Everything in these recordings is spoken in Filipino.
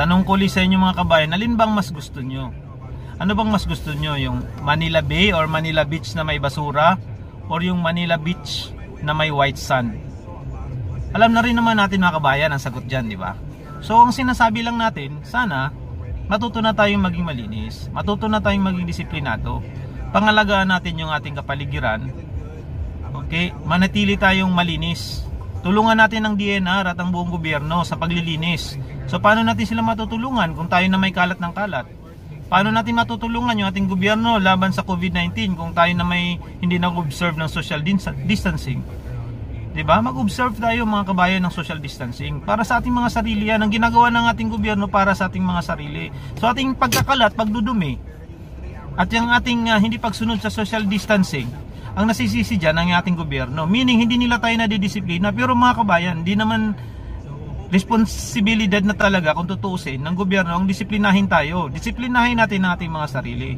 Tanong ko ulit sa inyo mga kabayan, alin bang mas gusto nyo? Ano bang mas gusto nyo? Yung Manila Bay or Manila Beach na may basura? Or yung Manila Beach na may white sand? Alam na rin naman natin mga kabayan ang sagot dyan, di ba? So ang sinasabi lang natin, sana matuto na tayong maging malinis, matuto na tayong maging disiplinado, pangalagaan natin yung ating kapaligiran, okay, manatili tayong malinis. Tulungan natin ang DNR at ang buong gobyerno sa paglilinis. So paano natin sila matutulungan kung tayo na may kalat ng kalat? Paano natin matutulungan yung ating gobyerno laban sa COVID-19 kung tayo na may hindi nag-observe ng social distancing? 'Di ba? Mag-observe tayo mga kabayan ng social distancing para sa ating mga sarili yan ang ginagawa ng ating gobyerno para sa ating mga sarili. So ating pagkakalat, pagdudumi at yung ating uh, hindi pagsunod sa social distancing ang nasisisi dyan ang ating gobyerno. Meaning, hindi nila tayo nadidisiplina. Pero mga kabayan, hindi naman responsibilidad na talaga kung tutuusin ng gobyerno ang disiplinahin tayo. Disiplinahin natin ang ating mga sarili.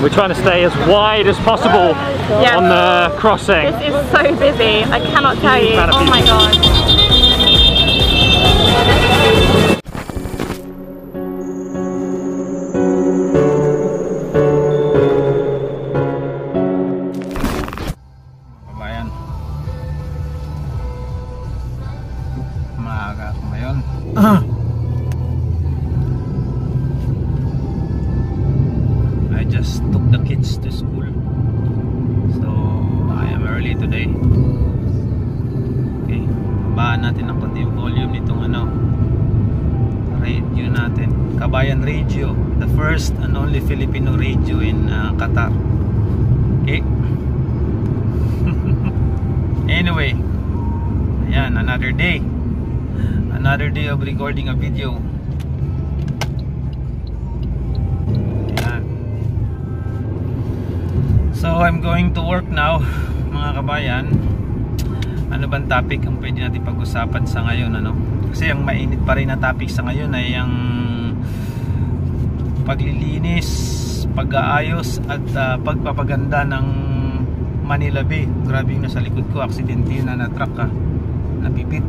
We're trying to stay as wide as possible Yes. on the crossing. This is so busy. I cannot tell you. Oh my god. Radio in uh, Qatar. Okay. Anyway, ayan, another day. Another day of recording a video. Ayan. So, I'm going to work now, mga kabayan. Ano bang topic ang pwede natin pag-usapan sa ngayon, ano? Kasi ang mainit pa rin na topic sa ngayon ay ang paglilinis, pag-aayos at ah, pagpapaganda ng Manila Bay. Grabe yung nasa likod ko, aksidente yun na na-truck ka. Napipit.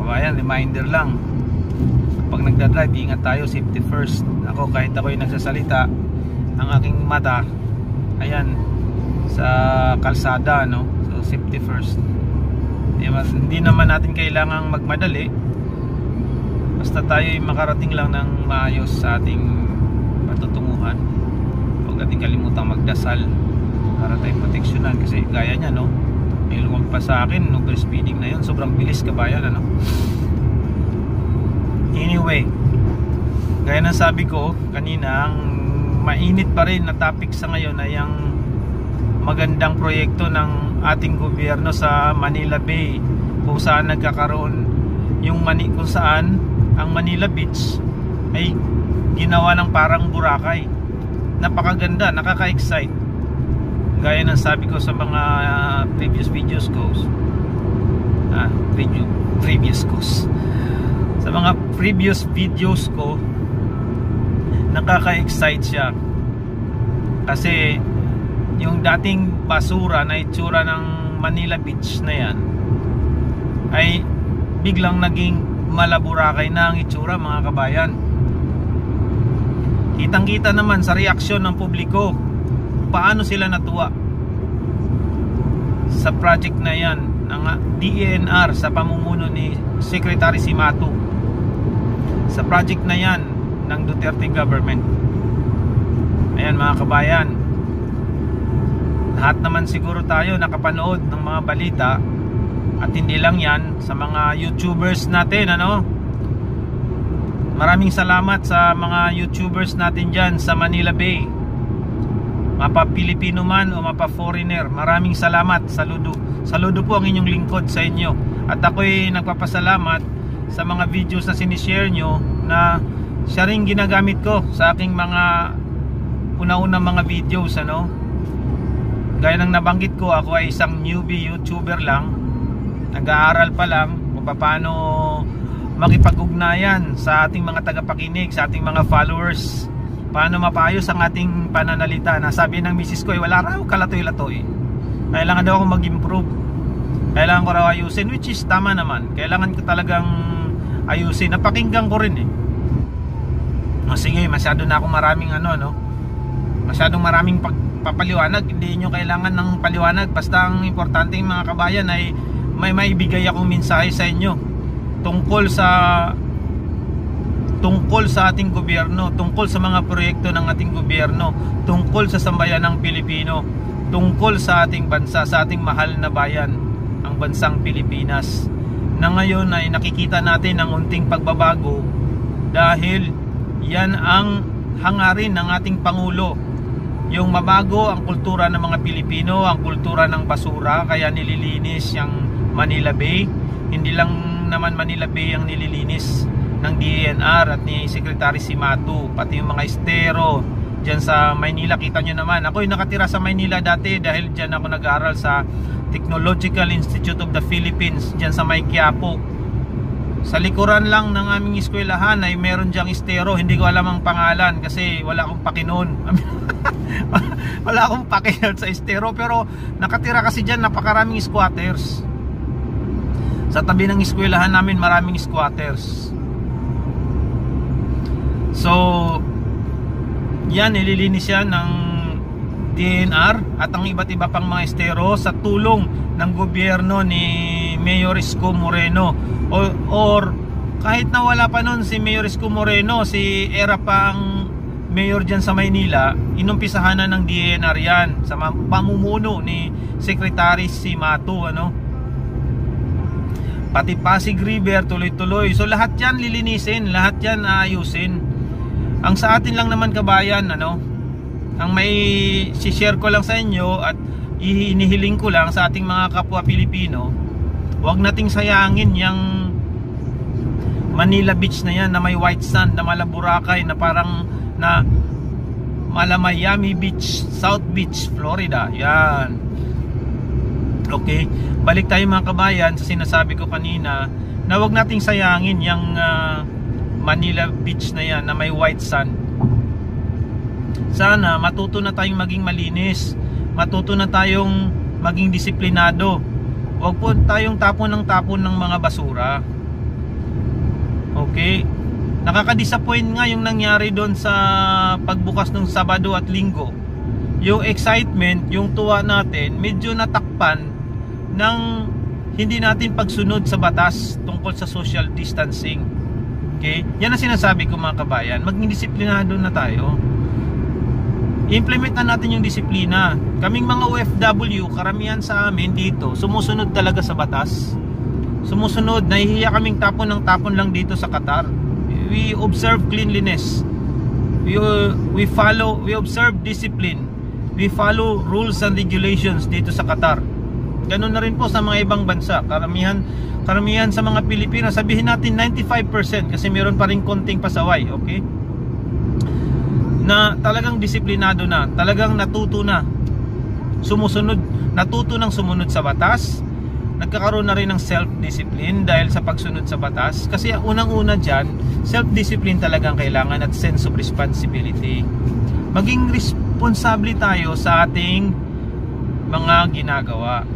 Kabayan, reminder lang. Pag nagdadrive, ingat tayo, safety first. Ako, kahit ako yung nagsasalita, ang aking mata, ayan, sa kalsada, no? So, safety first. Hindi, ma- hindi naman natin kailangang magmadali. Basta tayo ay makarating lang ng maayos sa ating kalimutang magdasal para tayong proteksyonan. Kasi gaya niya no? May lumag pa sa akin no speeding na yun. Sobrang bilis kabayan ano? Anyway gaya ng sabi ko kanina ang mainit pa rin na topic sa ngayon ay ang magandang proyekto ng ating gobyerno sa Manila Bay kung saan nagkakaroon. Yung mani kung saan ang Manila Beach ay ginawa ng parang Boracay napakaganda nakaka-excite. Gaya ng sabi ko sa mga uh, previous videos ko. Ah, video, previous ko. Sa mga previous videos ko nakaka-excite siya. Kasi yung dating basura na itsura ng Manila Beach na yan ay biglang naging malaburakay na ang itsura mga kabayan kitang kita naman sa reaksyon ng publiko paano sila natuwa sa project na yan ng DENR sa pamumuno ni Secretary Simato sa project na yan ng Duterte government. Ayan mga kabayan. Lahat naman siguro tayo nakapanood ng mga balita at hindi lang yan sa mga youtubers natin ano maraming salamat sa mga youtubers natin dyan sa Manila Bay. Mapa Pilipino man o mapa foreigner maraming salamat. Saludo. Saludo po ang inyong lingkod sa inyo. At ako'y nagpapasalamat sa mga videos na sinishare nyo na siya rin ginagamit ko sa aking mga una-una mga videos ano? Gaya ng nabanggit ko ako ay isang newbie youtuber lang. Nag-aaral pa lang kung paano makipag-ugnayan sa ating mga tagapakinig sa ating mga followers. Paano mapayos ang ating pananalita? Na sabi ng misis ko ay wala raw kalatoy-latoy. Kailangan daw ako mag-improve. Kailangan ko raw ayusin which is tama naman. Kailangan ko talagang ayusin. Napakinggan ko rin eh. O sige masyado na ako maraming ano no? Masyadong maraming pagpapaliwanag hindi nyo kailangan ng paliwanag. Basta ang importante mga kabayan ay may maibigay akong mensahe sa inyo tungkol sa tungkol sa ating gobyerno, tungkol sa mga proyekto ng ating gobyerno, tungkol sa sambayan ng Pilipino, tungkol sa ating bansa, sa ating mahal na bayan, ang bansang Pilipinas. Na ngayon ay nakikita natin ang unting pagbabago dahil yan ang hangarin ng ating Pangulo. Yung mabago ang kultura ng mga Pilipino, ang kultura ng basura, kaya nililinis yung Manila Bay. Hindi lang naman Manila Bay ang nililinis ng DNR at ni Secretary Simatu pati yung mga estero dyan sa Maynila. Kita nyo naman ako yung nakatira sa Maynila dati dahil dyan ako nag-aaral sa Technological Institute of the Philippines dyan sa May sa likuran lang ng aming eskwelahan ay meron dyang estero. Hindi ko alam ang pangalan kasi wala akong pakinon. Wala akong pakinon sa estero pero nakatira kasi dyan napakaraming squatters sa tabi ng eskwelahan namin maraming squatters. So, yan, nililinis yan ng DNR at ang iba't iba pang mga estero sa tulong ng gobyerno ni Mayor Isko Moreno. Or, or kahit na wala pa nun si Mayor Isko Moreno si era pang mayor dyan sa Maynila inumpisahan na ng DNR yan sa pamumuno ni Secretary si Mato ano pati Pasig River tuloy-tuloy so lahat yan lilinisin lahat yan aayusin ang sa atin lang naman kabayan, ano, ang may si-share ko lang sa inyo at inihiling ko lang sa ating mga kapwa Pilipino, huwag nating sayangin yung Manila Beach na yan na may white sand na malaburakay na parang na mala Miami Beach, South Beach, Florida. Yan. Okay, balik tayo mga kabayan sa sinasabi ko kanina na huwag nating sayangin yung uh, Manila Beach na yan na may white sand. Sana matuto na tayong maging malinis. Matuto na tayong maging disiplinado. Huwag po tayong tapon ng tapon ng mga basura. Okay? Nakaka-disappoint nga yung nangyari doon sa pagbukas ng Sabado at Linggo. Yung excitement, yung tuwa natin medyo natakpan ng hindi natin pagsunod sa batas tungkol sa social distancing Okay? Yan ang sinasabi ko mga kabayan. Maging disiplinado na tayo. Implement na natin yung disiplina. Kaming mga OFW, karamihan sa amin dito, sumusunod talaga sa batas. Sumusunod, nahihiya kaming tapon ng tapon lang dito sa Qatar. We observe cleanliness. We, uh, we follow, we observe discipline. We follow rules and regulations dito sa Qatar. Ganun na rin po sa mga ibang bansa. Karamihan karamihan sa mga Pilipino, sabihin natin 95% kasi meron pa rin konting pasaway, okay? Na talagang disiplinado na, talagang natuto na. Sumusunod, natuto ng sumunod sa batas. Nagkakaroon na rin ng self-discipline dahil sa pagsunod sa batas. Kasi unang-una dyan, self-discipline talagang kailangan at sense of responsibility. Maging responsable tayo sa ating mga ginagawa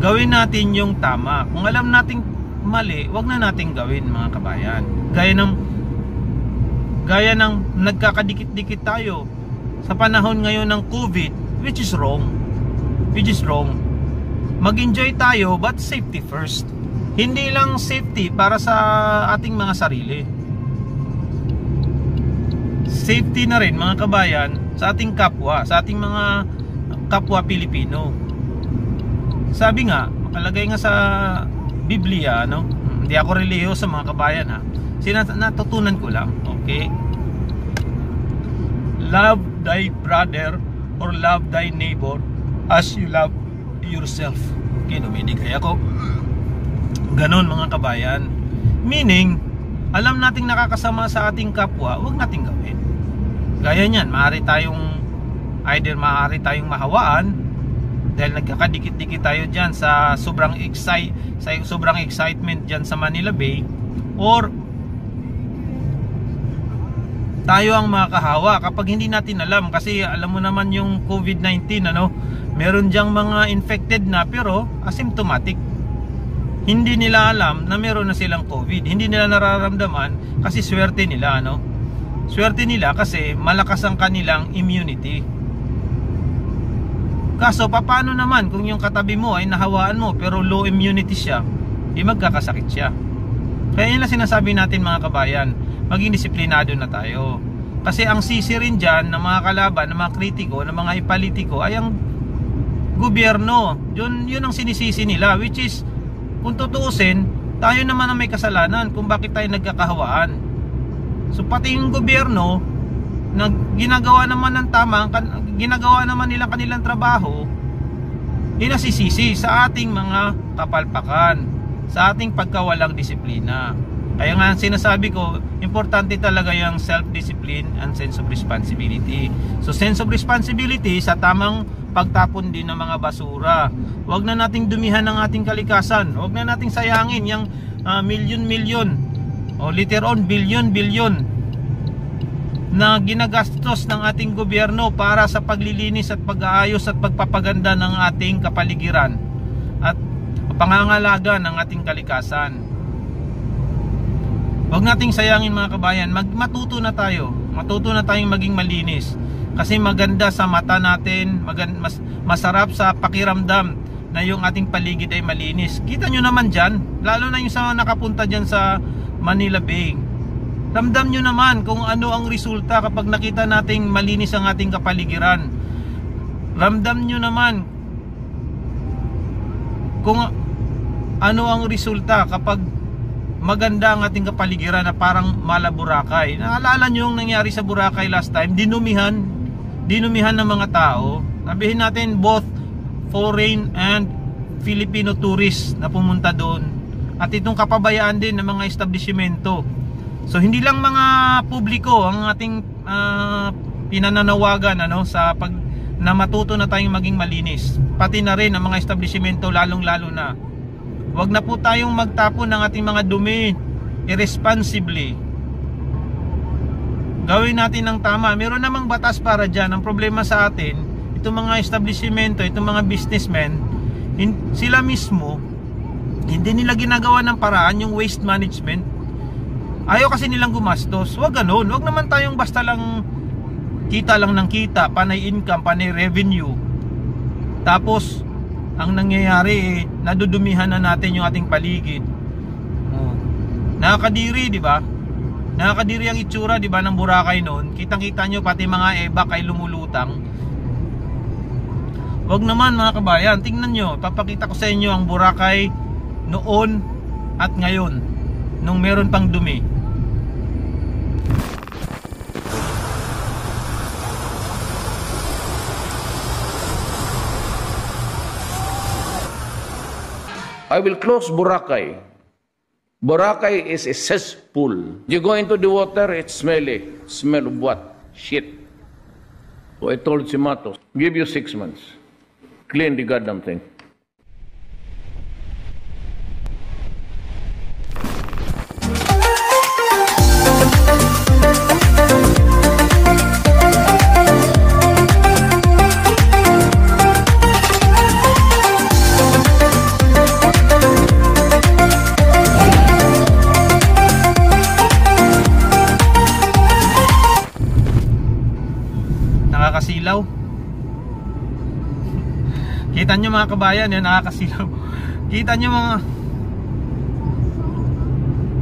gawin natin yung tama. Kung alam nating mali, wag na nating gawin mga kabayan. Gaya ng gaya ng nagkakadikit-dikit tayo sa panahon ngayon ng COVID, which is wrong. Which is wrong. Mag-enjoy tayo but safety first. Hindi lang safety para sa ating mga sarili. Safety na rin mga kabayan sa ating kapwa, sa ating mga kapwa Pilipino sabi nga, makalagay nga sa Biblia, no? Hindi ako reliyo sa mga kabayan ha. Sinat natutunan ko lang, okay? Love thy brother or love thy neighbor as you love yourself. Okay, kaya ako. Ganon mga kabayan. Meaning, alam nating nakakasama sa ating kapwa, huwag nating gawin. Gaya niyan, maaari tayong either maaari tayong mahawaan dahil nagkakadikit-dikit tayo diyan sa sobrang excite sa sobrang excitement diyan sa Manila Bay or tayo ang makakahawa kapag hindi natin alam kasi alam mo naman yung COVID-19 ano Meron diyang mga infected na pero asymptomatic. Hindi nila alam na meron na silang COVID. Hindi nila nararamdaman kasi swerte nila, ano? Swerte nila kasi malakas ang kanilang immunity. Kaso paano naman kung yung katabi mo ay nahawaan mo pero low immunity siya, eh magkakasakit siya. Kaya yun lang sinasabi natin mga kabayan, maging disiplinado na tayo. Kasi ang sisi rin dyan ng mga kalaban, ng mga kritiko, ng mga ipolitiko ay ang gobyerno. Yun, yun ang sinisisi nila which is kung tutuusin, tayo naman ang may kasalanan kung bakit tayo nagkakahawaan. So pati yung gobyerno na ginagawa naman ng tama, ginagawa naman nila kanilang trabaho, inasisisi sa ating mga kapalpakan, sa ating pagkawalang disiplina. Kaya nga sinasabi ko, importante talaga yung self-discipline and sense of responsibility. So sense of responsibility sa tamang pagtapon din ng mga basura. Huwag na nating dumihan ng ating kalikasan. Huwag na nating sayangin yung ah, milyon-milyon o later on bilyon-bilyon na ginagastos ng ating gobyerno para sa paglilinis at pag-aayos at pagpapaganda ng ating kapaligiran at pangangalaga ng ating kalikasan. Huwag nating sayangin mga kabayan, mag matuto na tayo. Matuto na tayong maging malinis. Kasi maganda sa mata natin, magan, mas, masarap sa pakiramdam na yung ating paligid ay malinis. Kita nyo naman dyan, lalo na yung sa nakapunta dyan sa Manila Bay. Ramdam nyo naman kung ano ang resulta kapag nakita nating malinis ang ating kapaligiran. Ramdam nyo naman kung ano ang resulta kapag maganda ang ating kapaligiran na parang mala Boracay. Naalala nyo yung nangyari sa Boracay last time? Dinumihan, dinumihan ng mga tao. Sabihin natin both foreign and Filipino tourists na pumunta doon. At itong kapabayaan din ng mga establishmento. So hindi lang mga publiko ang ating ah, pinananawagan ano sa pag na matuto na tayong maging malinis. Pati na rin ang mga establishmento lalong-lalo na. Huwag na po tayong magtapon ng ating mga dumi irresponsibly. Gawin natin ng tama. Meron namang batas para dyan. Ang problema sa atin, itong mga establishmento, itong mga businessmen, sila mismo, hindi nila ginagawa ng paraan yung waste management. Ayaw kasi nilang gumastos. Huwag ganun. Huwag naman tayong basta lang kita lang ng kita, panay income, panay revenue. Tapos, ang nangyayari eh, nadudumihan na natin yung ating paligid. Oh. Nakakadiri, di ba? Nakakadiri ang itsura, di ba, ng Boracay noon. Kitang-kita nyo pati mga ebak ay lumulutang. Wag naman mga kabayan, tingnan nyo, papakita ko sa inyo ang Boracay noon at ngayon nung meron pang dumi. I will close Boracay. Boracay is a cesspool. You go into the water, it's smelly. Smell of what? Shit. So I told Simato, give you six months. Clean the goddamn thing. Kita nyo mga kabayan yan nakakasilaw. Kita nyo mga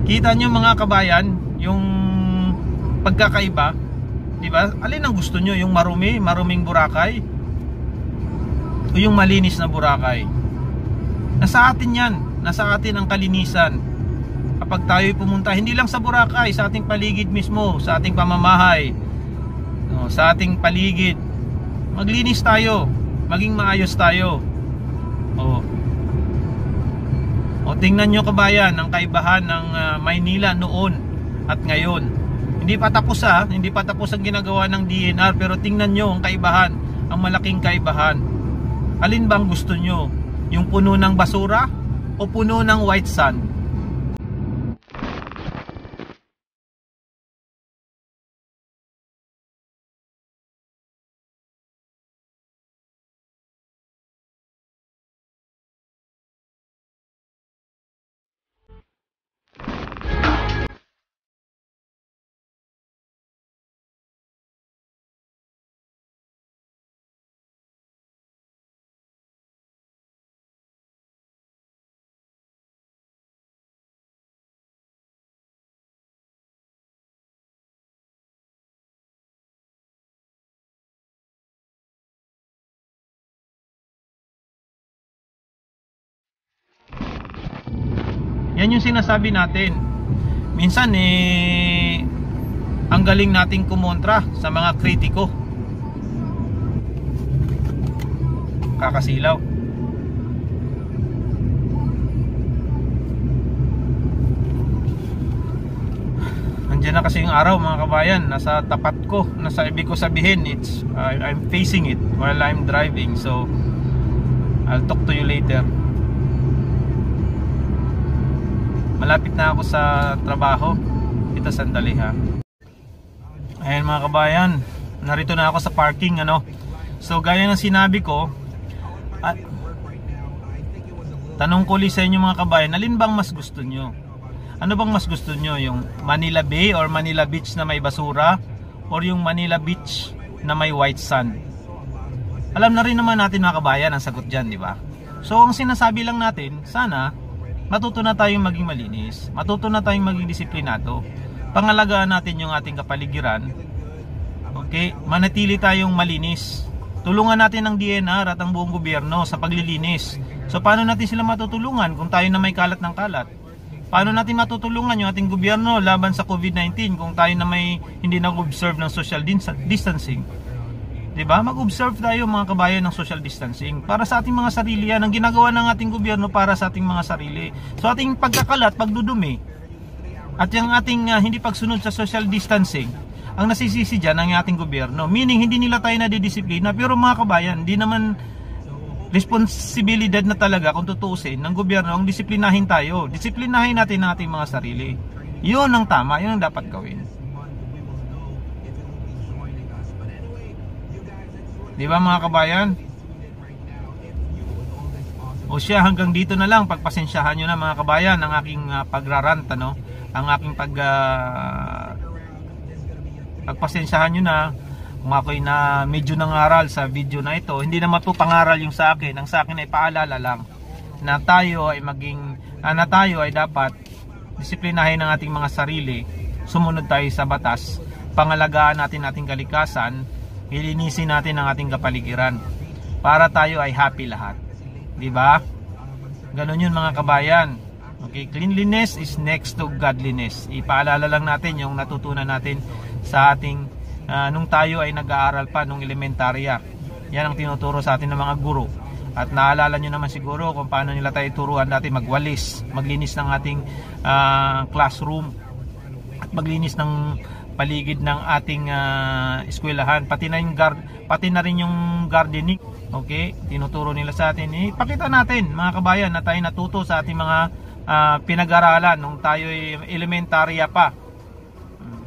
kita nyo mga kabayan yung pagkakaiba di ba? Alin ang gusto nyo? Yung marumi maruming Boracay o yung malinis na Boracay nasa atin yan. Nasa atin ang kalinisan. Kapag tayo pumunta hindi lang sa Boracay sa ating paligid mismo sa ating pamamahay no, sa ating paligid. Maglinis tayo maging maayos tayo. O o tingnan nyo kabayan ang kaibahan ng ah, Maynila noon at ngayon. Hindi pa tapos ha hindi pa tapos ang ginagawa ng DNR pero tingnan nyo ang kaibahan ang malaking kaibahan. Alin bang gusto nyo? Yung puno ng basura o puno ng white sand Yan yung sinasabi natin. Minsan eh ang galing nating kumontra sa mga kritiko. Kakasilaw. Nandiyan na kasi yung araw mga kabayan, nasa tapat ko, nasa ibig ko sabihin, it's I, I'm facing it while I'm driving. So I'll talk to you later. Malapit na ako sa trabaho. Ito sandali ha. Ayan mga kabayan, narito na ako sa parking ano. So gaya ng sinabi ko, at, tanong ko li sa inyo mga kabayan, alin bang mas gusto nyo? Ano bang mas gusto nyo? Yung Manila Bay or Manila Beach na may basura? Or yung Manila Beach na may white sand? Alam na rin naman natin mga kabayan ang sagot dyan, di ba? So ang sinasabi lang natin, sana matuto na tayong maging malinis, matuto na tayong maging disiplinado, pangalagaan natin yung ating kapaligiran, okay, manatili tayong malinis. Tulungan natin ang DNR at ang buong gobyerno sa paglilinis. So paano natin sila matutulungan kung tayo na may kalat ng kalat? Paano natin matutulungan yung ating gobyerno laban sa COVID-19 kung tayo na may hindi nag-observe ng social distancing? 'Di ba? Mag-observe tayo mga kabayan ng social distancing para sa ating mga sarili yan ang ginagawa ng ating gobyerno para sa ating mga sarili. So ating pagkakalat, pagdudumi at yung ating uh, hindi pagsunod sa social distancing ang nasisisi dyan ang ating gobyerno. Meaning hindi nila tayo nadidisiplina pero mga kabayan, hindi naman responsibilidad na talaga kung tutuusin ng gobyerno ang disiplinahin tayo. Disiplinahin natin ang ating mga sarili. Yun ang tama, yun ang dapat gawin. Di ba mga kabayan? O siya hanggang dito na lang. Pagpasensyahan nyo na mga kabayan ang aking uh, pagrarant ano? Ang aking pag uh, pagpasensyahan nyo na kung ako'y na medyo nangaral sa video na ito hindi naman po pangaral yung sa akin. Ang sa akin ay paalala lang na tayo ay maging uh, na tayo ay dapat disiplinahin ang ating mga sarili. Sumunod tayo sa batas. Pangalagaan natin ating kalikasan ilinisin natin ang ating kapaligiran para tayo ay happy lahat. 'Di ba? Ganon 'yun mga kabayan. Okay, cleanliness is next to godliness. Ipaalala lang natin yung natutunan natin sa ating uh, nung tayo ay nag-aaral pa nung elementarya. Yan ang tinuturo sa atin ng mga guro. At naalala nyo naman siguro kung paano nila tayo turuan dati magwalis, maglinis ng ating uh, classroom at maglinis ng paligid ng ating uh, eskwelahan. Pati na yung guard, pati na rin yung gardening okay tinuturo nila sa atin. Eh, pakita natin mga kabayan na tayo natuto sa ating mga uh, pinag-aralan nung tayo elementarya pa. Hmm.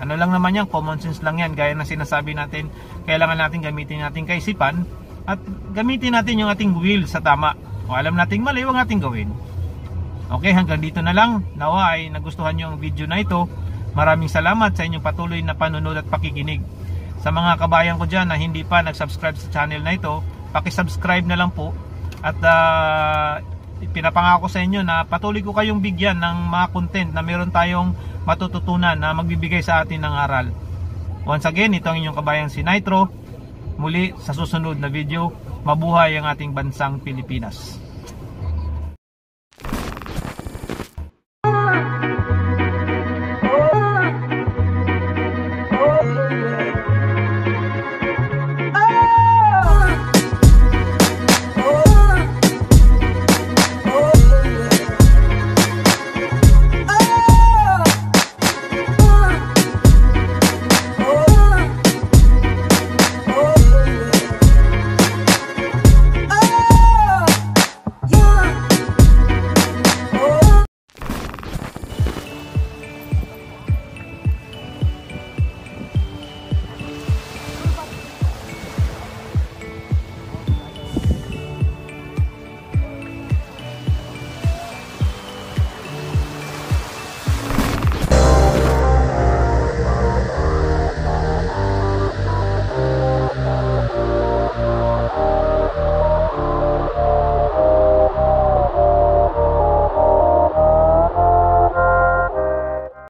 ano lang naman yan common sense lang yan gaya ng sinasabi natin. Kailangan natin gamitin natin kaisipan at gamitin natin yung ating will sa tama. Kung alam nating mali huwag natin gawin. Okay hanggang dito na lang. Nawa ay nagustuhan nyo ang video na ito Maraming salamat sa inyong patuloy na panonood at pakikinig. Sa mga kabayan ko dyan na hindi pa nag-subscribe sa channel na ito, paki-subscribe na lang po. At uh, pinapangako sa inyo na patuloy ko kayong bigyan ng mga content na meron tayong matututunan na magbibigay sa atin ng aral. Once again, ito ang inyong kabayan si Nitro. Muli sa susunod na video, mabuhay ang ating bansang Pilipinas.